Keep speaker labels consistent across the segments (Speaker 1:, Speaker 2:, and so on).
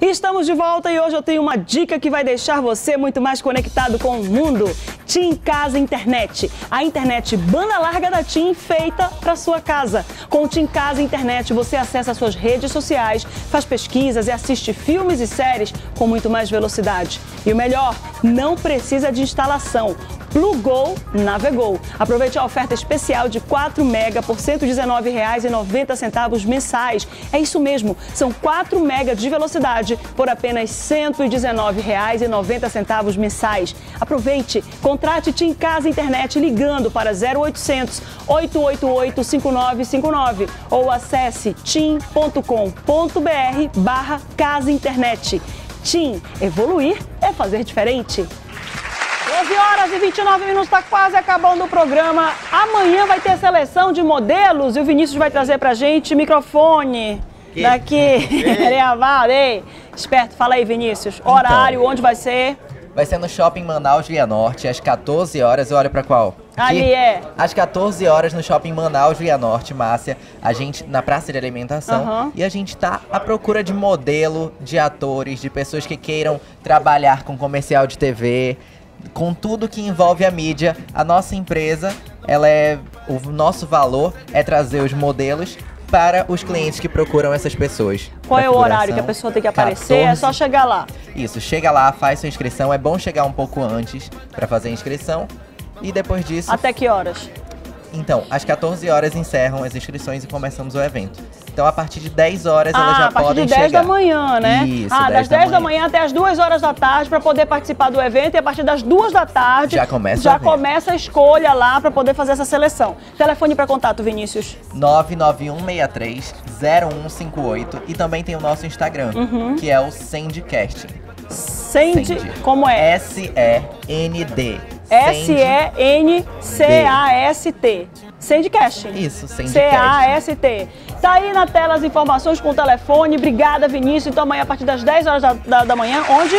Speaker 1: Estamos de volta e hoje eu tenho uma dica que vai deixar você muito mais conectado com o mundo. TIM Casa Internet. A internet banda larga da TIM feita para sua casa. Com o TIM Casa Internet você acessa suas redes sociais, faz pesquisas e assiste filmes e séries com muito mais velocidade. E o melhor, não precisa de instalação plugou, navegou. Aproveite a oferta especial de 4 mega por R$ 119,90 mensais. É isso mesmo, são 4 mega de velocidade por apenas R$ 119,90 mensais. Aproveite, contrate Tim Casa Internet ligando para 0800 888 5959 ou acesse tim.com.br barra Casa Internet. TIM, evoluir é fazer diferente. 12 horas e 29 minutos, está quase acabando o programa. Amanhã vai ter seleção de modelos e o Vinícius vai trazer pra gente microfone. Que? Daqui, Reaval, ei. Esperto, fala aí, Vinícius. Então. Horário, então, onde vai ser?
Speaker 2: Vai ser no Shopping Manaus Via Norte, às 14 horas. Olha para qual?
Speaker 1: Ali é.
Speaker 2: Às 14 horas no Shopping Manaus Via Norte, Márcia. A gente na praça de alimentação. Uhum. E a gente tá à procura de modelo, de atores, de pessoas que queiram trabalhar com comercial de TV, com tudo que envolve a mídia, a nossa empresa, ela é o nosso valor é trazer os modelos para os clientes que procuram essas pessoas.
Speaker 1: Qual é o horário que a pessoa tem que aparecer? 14... É só chegar lá.
Speaker 2: Isso, chega lá, faz sua inscrição. É bom chegar um pouco antes para fazer a inscrição. E depois disso.
Speaker 1: Até que horas?
Speaker 2: Então, às 14 horas encerram as inscrições e começamos o evento. Então, a partir de 10 horas, ah, elas já podem chegar.
Speaker 1: a partir de 10 da manhã, né?
Speaker 2: Isso,
Speaker 1: Ah,
Speaker 2: 10
Speaker 1: das 10 da manhã. da manhã até as 2 horas da tarde para poder participar do evento. E a partir das 2 da tarde...
Speaker 2: Já começa
Speaker 1: Já começa a escolha lá para poder fazer essa seleção. Telefone para contato, Vinícius.
Speaker 2: 991630158. E também tem o nosso Instagram, uhum. que é o Sendcast.
Speaker 1: Send, Send. como é?
Speaker 2: S-E-N-D.
Speaker 1: S-E-N-C-A-S-T. Sandcast.
Speaker 2: Isso, Sandcast.
Speaker 1: C-A-S-T. Tá aí na tela as informações com o telefone. Obrigada, Vinícius. Então amanhã, a partir das 10 horas da, da, da manhã, onde?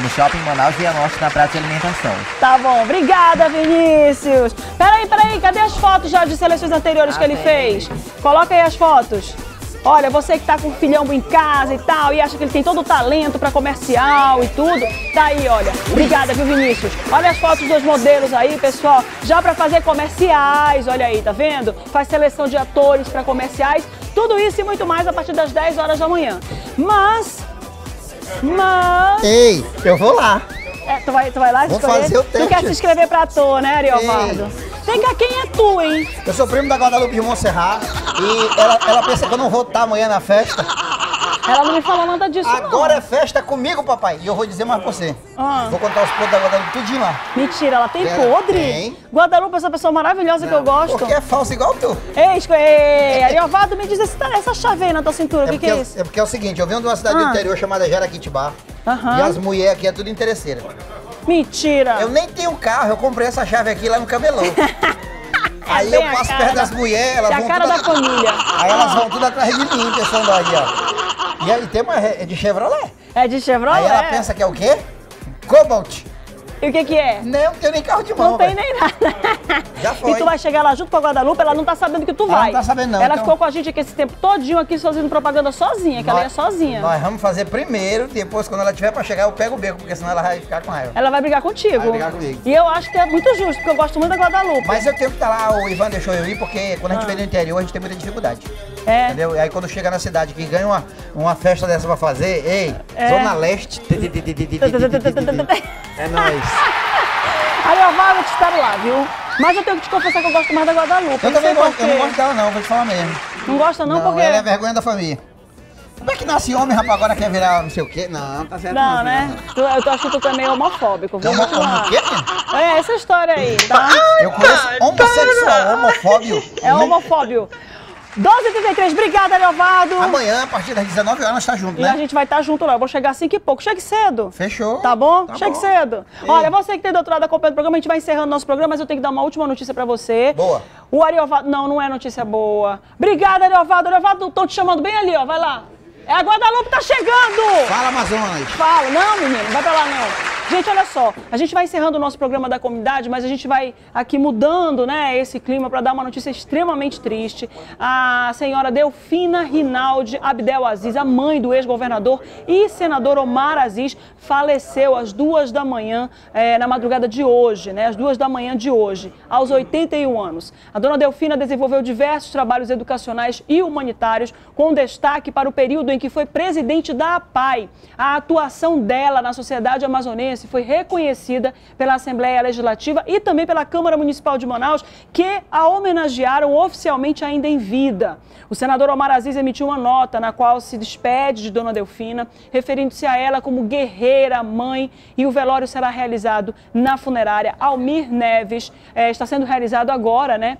Speaker 2: No Shopping Manaus Via Norte, na Praça de Alimentação.
Speaker 1: Tá bom. Obrigada, Vinícius. Peraí, peraí. Cadê as fotos já de seleções anteriores ah, que ele fez? Coloca aí as fotos. Olha, você que tá com um filhão em casa e tal, e acha que ele tem todo o talento para comercial e tudo, tá aí, olha. Obrigada, viu, Vinícius? Olha as fotos dos modelos aí, pessoal, já para fazer comerciais, olha aí, tá vendo? Faz seleção de atores para comerciais, tudo isso e muito mais a partir das 10 horas da manhã. Mas, mas...
Speaker 3: Ei, eu vou lá.
Speaker 1: É, tu, vai, tu vai lá
Speaker 3: Vou escolher? fazer o teste.
Speaker 1: Tu quer se inscrever pra ator, né, Ariovaldo? Vem cá, quem é tu, hein?
Speaker 3: Eu sou primo da Guadalupe de Montserrat e ela, ela pensa que eu não vou estar amanhã na festa.
Speaker 1: Ela não me falou nada disso,
Speaker 3: Agora
Speaker 1: não.
Speaker 3: é festa comigo, papai. E eu vou dizer mais pra você. Ah. Vou contar os podres da Guadalupe tudinho lá.
Speaker 1: Mentira, ela tem ela podre? Tem. Guadalupe é essa pessoa maravilhosa não, que eu gosto.
Speaker 3: Porque é falsa igual tu.
Speaker 1: Ei, ei Ariovaldo, me diz essa chave aí na tua cintura, o é que, que é isso?
Speaker 3: É porque é o seguinte, eu venho de uma cidade ah. do interior chamada Jaraquitibá. Uhum. E as mulheres aqui é tudo interesseiras.
Speaker 1: Mentira!
Speaker 3: Eu nem tenho carro, eu comprei essa chave aqui lá no Aí eu passo perto das mulheres, elas
Speaker 1: é
Speaker 3: vão.
Speaker 1: a cara da família.
Speaker 3: Aí elas vão tudo atrás de mim, pensando aí, ó. E aí tem uma. É de Chevrolet.
Speaker 1: É de Chevrolet?
Speaker 3: Aí ela pensa que é o quê? Cobalt.
Speaker 1: E o que que é?
Speaker 3: Não, tem nem carro de mão.
Speaker 1: Não tem nem nada.
Speaker 3: Já foi.
Speaker 1: E tu vai chegar lá junto com a Guadalupe, ela não tá sabendo que tu
Speaker 3: ela
Speaker 1: vai.
Speaker 3: não tá sabendo não.
Speaker 1: Ela então... ficou com a gente aqui esse tempo todinho aqui fazendo propaganda sozinha, que nós, ela ia sozinha.
Speaker 3: Nós vamos fazer primeiro, depois quando ela tiver pra chegar eu pego o beco, porque senão ela vai ficar com raiva.
Speaker 1: Ela vai brigar contigo. Vai
Speaker 3: brigar comigo.
Speaker 1: E eu acho que é muito justo, porque eu gosto muito da Guadalupe.
Speaker 3: Mas eu tenho que estar lá, o Ivan deixou eu ir, porque quando a gente ah. vem do interior a gente tem muita dificuldade. É. Entendeu? E aí quando chega na cidade que ganha uma, uma festa dessa pra fazer, ei, é. Zona Leste. é nóis.
Speaker 1: Aí eu vou, eu te espero lá, viu? Mas eu tenho que te confessar que eu gosto mais da Guadalupe.
Speaker 3: Eu também gosto, eu não gosto dela não, vou te falar mesmo.
Speaker 1: Não gosta não,
Speaker 3: não
Speaker 1: porque...
Speaker 3: ela é vergonha da família. Como é que nasce homem, rapaz, agora quer virar não sei o quê? Não, tá certo.
Speaker 1: Não, não né? Tu, eu tô achando que tu também é homofóbico. Vamos
Speaker 3: Homo, homo quê?
Speaker 1: É, essa história aí, tá?
Speaker 3: Eu conheço homossexual, homofóbio.
Speaker 1: É homofóbio. 12h33, obrigada, Leovado.
Speaker 3: Amanhã, a partir das 19 horas, nós tá junto,
Speaker 1: e
Speaker 3: né?
Speaker 1: a gente vai estar tá junto lá. Eu vou chegar assim que pouco. Chegue cedo.
Speaker 3: Fechou.
Speaker 1: Tá bom?
Speaker 3: Tá
Speaker 1: Chegue
Speaker 3: bom.
Speaker 1: cedo. E... Olha, você que tem doutorado acompanhando o programa, a gente vai encerrando nosso programa, mas eu tenho que dar uma última notícia pra você.
Speaker 3: Boa.
Speaker 1: O Ariovado... Não, não é notícia boa. Obrigada, Ariovado. Ariovado, estão te chamando bem ali, ó. Vai lá. É a Guadalupe tá chegando.
Speaker 3: Fala, Amazonas.
Speaker 1: Fala. Não, menino, vai pra lá, não. Gente, olha só, a gente vai encerrando o nosso programa da comunidade, mas a gente vai aqui mudando, né, esse clima para dar uma notícia extremamente triste. A senhora Delfina Rinaldi Abdel Aziz, a mãe do ex-governador e senador Omar Aziz, faleceu às duas da manhã, é, na madrugada de hoje, né, às duas da manhã de hoje, aos 81 anos. A dona Delfina desenvolveu diversos trabalhos educacionais e humanitários, com destaque para o período em que foi presidente da APAI. A atuação dela na sociedade amazonense foi reconhecida pela Assembleia Legislativa e também pela Câmara Municipal de Manaus, que a homenagearam oficialmente ainda em vida. O senador Omar Aziz emitiu uma nota na qual se despede de Dona Delfina, referindo-se a ela como guerreira, mãe, e o velório será realizado na funerária Almir Neves. É, está sendo realizado agora, né?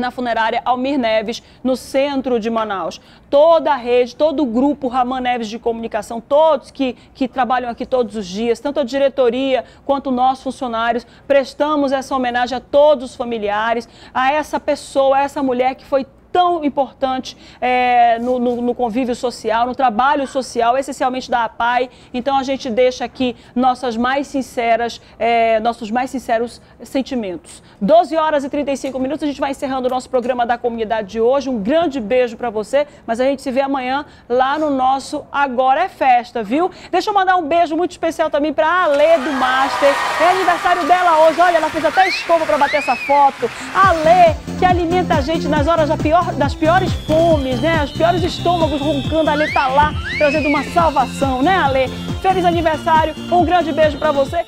Speaker 1: Na funerária Almir Neves, no centro de Manaus. Toda a rede, todo o grupo Raman Neves de comunicação, todos que, que trabalham aqui todos os dias, tanto a diretoria quanto nós funcionários, prestamos essa homenagem a todos os familiares, a essa pessoa, a essa mulher que foi tão importante é, no, no, no, convívio social, no trabalho social, essencialmente da APAI. Então a gente deixa aqui nossas mais sinceras, é, nossos mais sinceros sentimentos. 12 horas e 35 minutos, a gente vai encerrando o nosso programa da comunidade de hoje. Um grande beijo para você, mas a gente se vê amanhã lá no nosso Agora é Festa, viu? Deixa eu mandar um beijo muito especial também para a Ale do Master. É aniversário dela hoje. Olha, ela fez até escova para bater essa foto. Ale, que alimenta a gente nas horas da pior pior, das piores fomes, né? Os piores estômagos roncando, a Ale tá lá trazendo uma salvação, né, Ale? Feliz aniversário, um grande beijo para você.